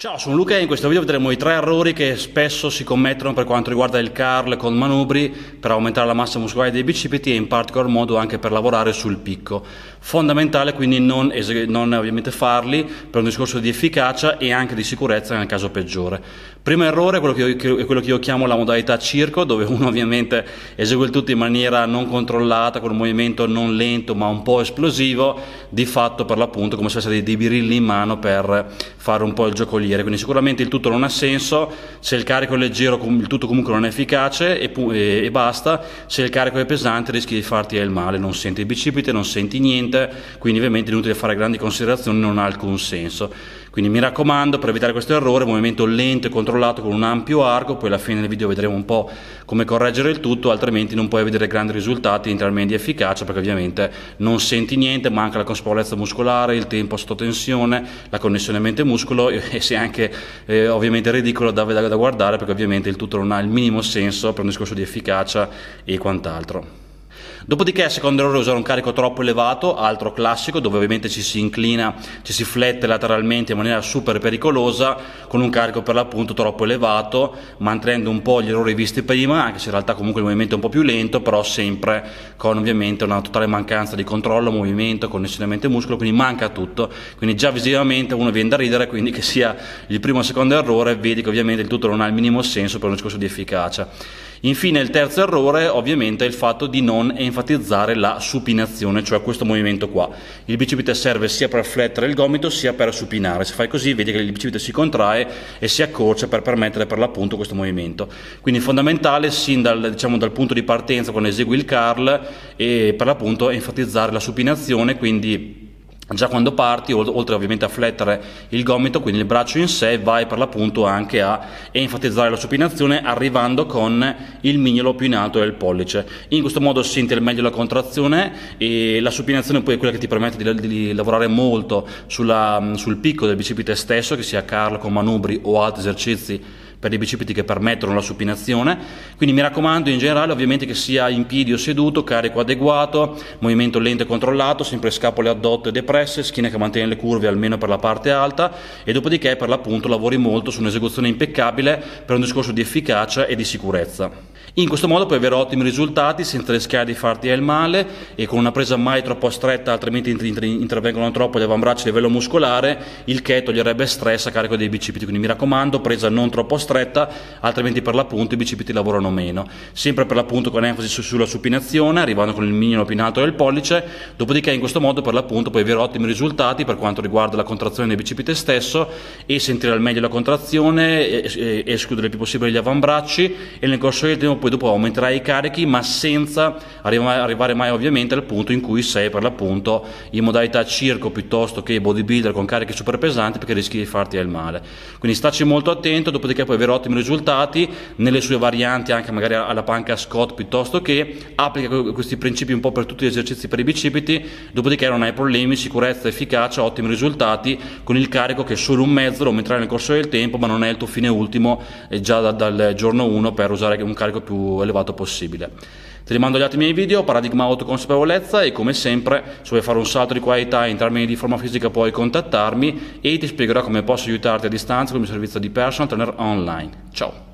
Ciao, sono Luca e in questo video vedremo i tre errori che spesso si commettono per quanto riguarda il curl con manubri per aumentare la massa muscolare dei bicipiti e in particolar modo anche per lavorare sul picco. Fondamentale quindi non, non ovviamente farli per un discorso di efficacia e anche di sicurezza nel caso peggiore. Primo errore quello che io, quello che io chiamo la modalità circo dove uno ovviamente esegue il tutto in maniera non controllata con un movimento non lento ma un po' esplosivo di fatto per l'appunto come se avesse dei birilli in mano per fare un po' il giocoliere quindi sicuramente il tutto non ha senso, se il carico è leggero il tutto comunque non è efficace e, e, e basta, se il carico è pesante rischi di farti il male, non senti il bicipite, non senti niente, quindi ovviamente è inutile fare grandi considerazioni, non ha alcun senso. Quindi mi raccomando, per evitare questo errore, movimento lento e controllato con un ampio arco, poi alla fine del video vedremo un po' come correggere il tutto, altrimenti non puoi vedere grandi risultati in termini di efficacia, perché ovviamente non senti niente, manca la consapevolezza muscolare, il tempo sotto tensione, la connessione mente-muscolo e sei anche eh, ovviamente ridicolo da, da, da guardare, perché ovviamente il tutto non ha il minimo senso per un discorso di efficacia e quant'altro. Dopodiché, secondo loro, usare un carico troppo elevato, altro classico, dove ovviamente ci si inclina, ci si flette lateralmente in maniera super pericolosa, con un carico per l'appunto troppo elevato, mantenendo un po' gli errori visti prima, anche se in realtà comunque il movimento è un po' più lento, però sempre con ovviamente una totale mancanza di controllo, movimento, connessione mente-muscolo, quindi manca tutto. Quindi già visivamente uno viene da ridere, quindi che sia il primo o il secondo errore, vedi che ovviamente il tutto non ha il minimo senso per un discorso di efficacia. Infine il terzo errore ovviamente è il fatto di non enfatizzare la supinazione, cioè questo movimento qua. Il bicipite serve sia per flettere il gomito sia per supinare. Se fai così vedi che il bicipite si contrae e si accorcia per permettere per l'appunto questo movimento. Quindi fondamentale sin dal, diciamo, dal punto di partenza quando esegui il curl e per l'appunto enfatizzare la supinazione, quindi già quando parti, oltre ovviamente a flettere il gomito, quindi il braccio in sé, vai per l'appunto anche a enfatizzare la supinazione arrivando con il mignolo più in alto del pollice. In questo modo senti al meglio la contrazione e la supinazione poi è quella che ti permette di, di lavorare molto sulla, sul picco del bicipite stesso, che sia curl con manubri o altri esercizi per i bicipiti che permettono la supinazione. Quindi mi raccomando in generale ovviamente che sia in piedi o seduto, carico adeguato, movimento lento e controllato, sempre scapole addotte e depresse, schiena che mantiene le curve almeno per la parte alta e dopodiché per l'appunto lavori molto su un'esecuzione impeccabile per un discorso di efficacia e di sicurezza. In questo modo puoi avere ottimi risultati senza rischiare di farti del male e con una presa mai troppo stretta, altrimenti intervengono troppo gli avambracci a livello muscolare, il che toglierebbe stress a carico dei bicipiti. Quindi mi raccomando, presa non troppo stretta, altrimenti per l'appunto i bicipiti lavorano meno. Sempre per l'appunto con enfasi sulla supinazione, arrivando con il minimo più in alto del pollice, dopodiché in questo modo per l'appunto puoi avere ottimi risultati per quanto riguarda la contrazione del bicipite stesso e sentire al meglio la contrazione, escludere il più possibile gli avambracci e nel corso del tempo poi dopo aumenterai i carichi ma senza arrivare mai ovviamente al punto in cui sei per l'appunto in modalità circo piuttosto che bodybuilder con carichi super pesanti perché rischi di farti del male. Quindi staci molto attento, dopodiché puoi avere ottimi risultati nelle sue varianti anche magari alla panca Scott piuttosto che applica questi principi un po' per tutti gli esercizi per i bicipiti, dopodiché non hai problemi, sicurezza, efficacia, ottimi risultati con il carico che solo un mezzo lo aumenterai nel corso del tempo ma non è il tuo fine ultimo già da, dal giorno 1 per usare un carico più più elevato possibile. Ti rimando agli altri miei video, paradigma autoconsapevolezza e come sempre se vuoi fare un salto di qualità in termini di forma fisica puoi contattarmi e ti spiegherò come posso aiutarti a distanza con il mio servizio di personal trainer online. Ciao!